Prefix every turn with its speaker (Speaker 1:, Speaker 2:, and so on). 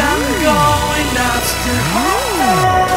Speaker 1: I'm going up to. Oh.